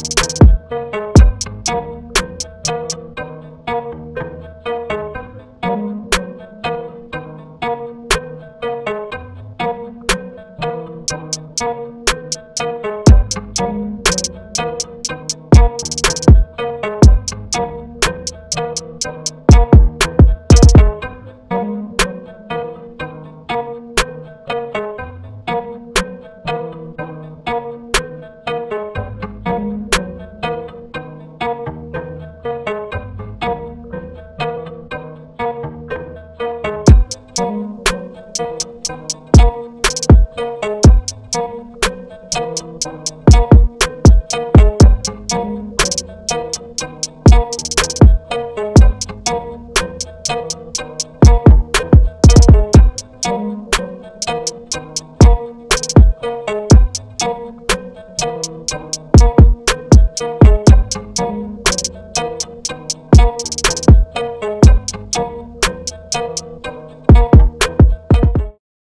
you